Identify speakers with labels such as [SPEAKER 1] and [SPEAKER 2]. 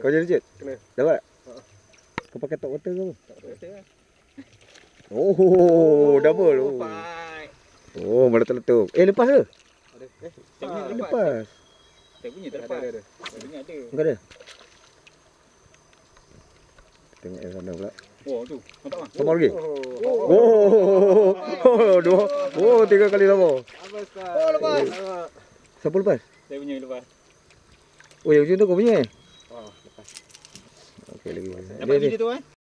[SPEAKER 1] Kau jadi cik?
[SPEAKER 2] Kena.
[SPEAKER 1] Dapat?
[SPEAKER 2] Ha.
[SPEAKER 1] Kau pakai top water ke apa?
[SPEAKER 3] Betul lah.
[SPEAKER 1] Oh, double. Oh,
[SPEAKER 3] Fight.
[SPEAKER 1] oh meletup-letup. Eh, lepas ke?
[SPEAKER 2] Ada. Eh,
[SPEAKER 3] Saya punya
[SPEAKER 2] Ah,
[SPEAKER 3] lepas.
[SPEAKER 1] Lepas.
[SPEAKER 3] Saya punya terlepas.
[SPEAKER 2] ada, ada.
[SPEAKER 3] Saya punya ada.
[SPEAKER 1] Enggak ada? Tengok yang sana pula.
[SPEAKER 3] Oh tu. Nampak tak?
[SPEAKER 1] Sama lagi?
[SPEAKER 2] Oh,
[SPEAKER 1] Oh, oh, dua. Oh, tiga kali.
[SPEAKER 2] Abang start. Oh, lepas.
[SPEAKER 1] Siapa lepas?
[SPEAKER 3] Saya punya lepas.
[SPEAKER 1] Oh, yang ujung tu kau punya eh?
[SPEAKER 2] Oh, lepas.
[SPEAKER 1] Okey, lagi.
[SPEAKER 3] Dapat
[SPEAKER 1] Ni, ni.
[SPEAKER 3] video tu eh?